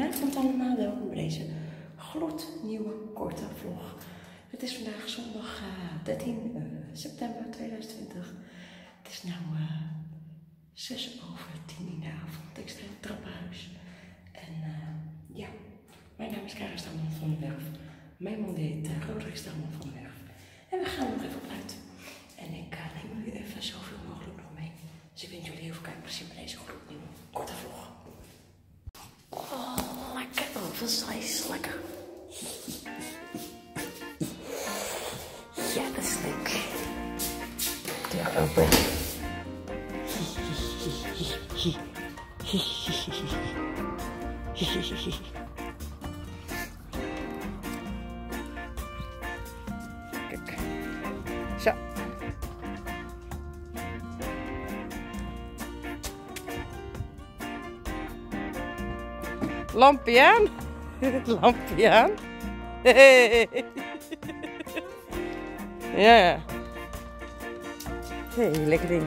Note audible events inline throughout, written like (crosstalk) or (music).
Goedenavond allemaal, welkom bij deze gloednieuwe korte vlog. Het is vandaag zondag uh, 13 uh, september 2020. Het is nu uh, 6 over 10 in de avond. Ik sta in het trappenhuis. En uh, ja, mijn naam is Kara Stamman van de Werf. Mijn man heet Roderick Stamman van de Werf. En we gaan nog even op uit. En ik neem jullie even zoveel mogelijk nog mee. Dus ik wens jullie heel veel kijkplezier bij deze gloednieuwe korte vlog. Oh, I get oversized like a. Yeah, the snake. They are open. He he he he Lampje aan. Lampje (laughs) aan. (laughs) Ja. Hey, lekker ding.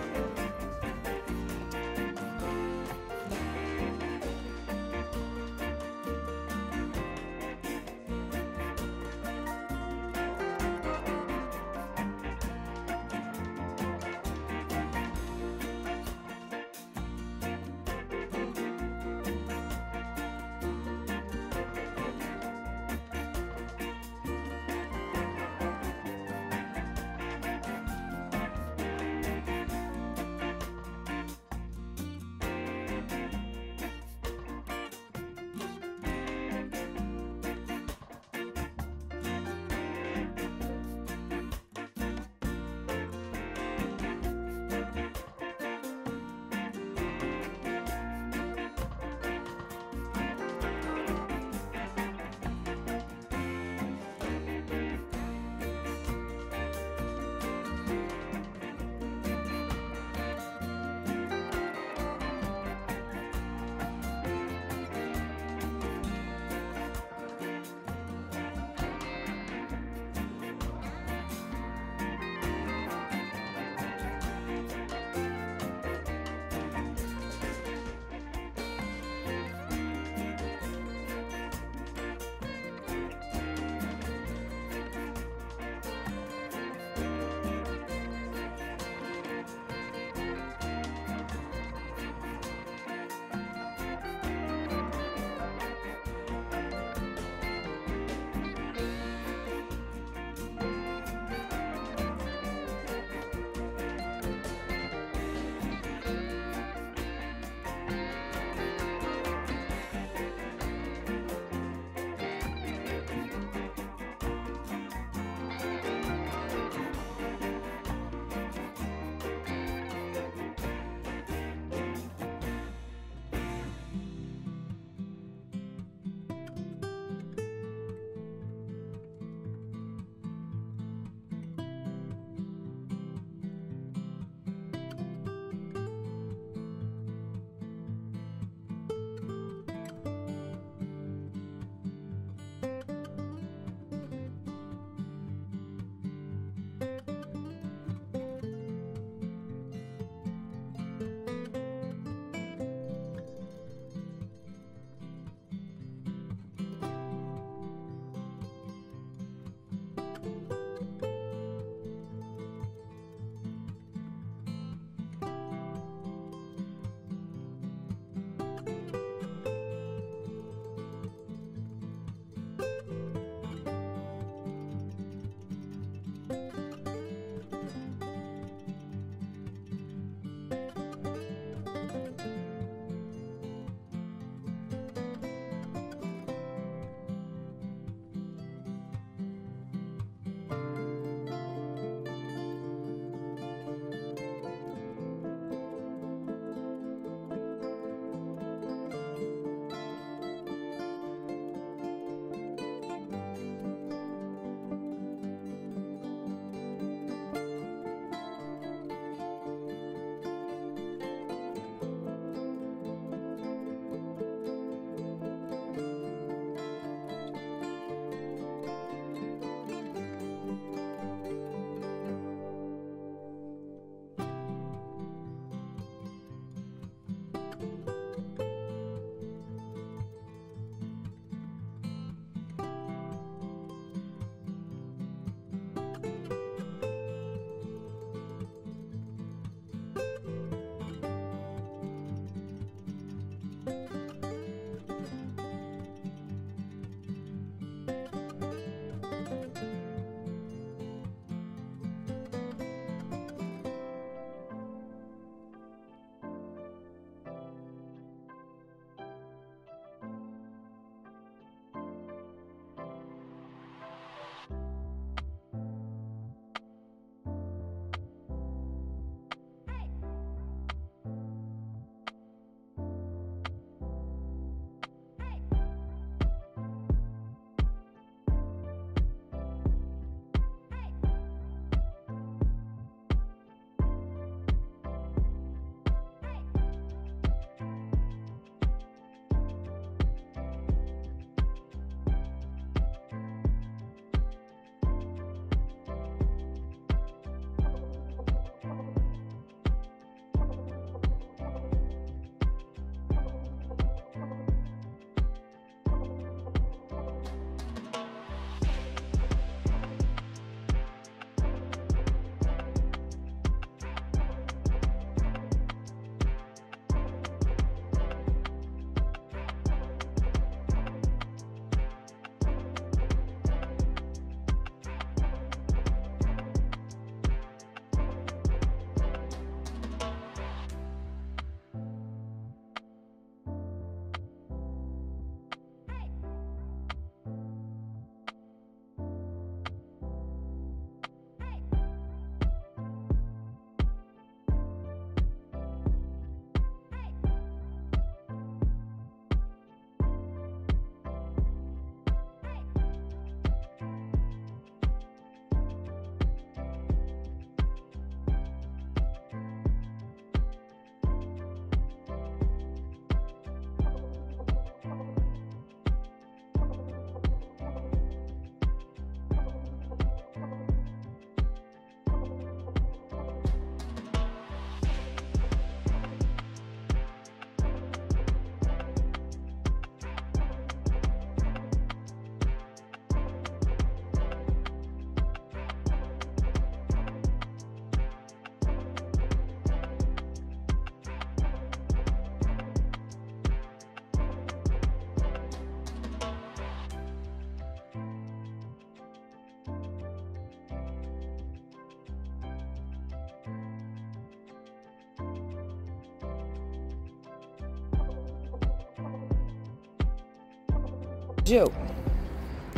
Zo.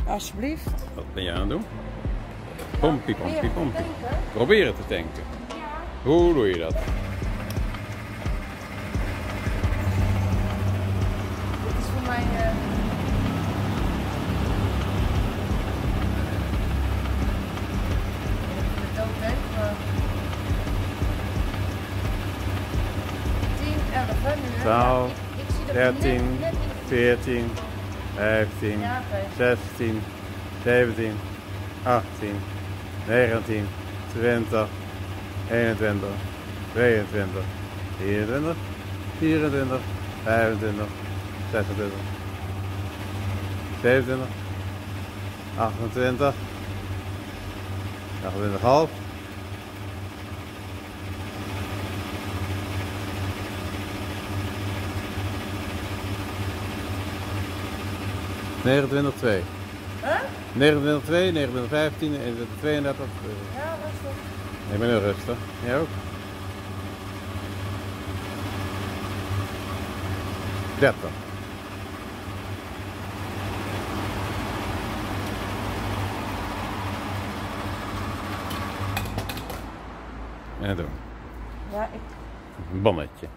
Alsjeblieft. Wat ben je aan het doen? Pompie, pompie, pompie. Proberen te tanken. Ja. Hoe doe je dat? Dit is voor mij. eh de dood heeft, 15, 16, 17, 18, 19, 20, 21, 22, 23, 24, 25, 26, 27, 28, 28,5. 29,2. Huh? 29,2, 29,15, 32. Ja, rustig. Ik ben heel rustig. Jij ook? 30. En doen. Ja, ik... Een bonnetje.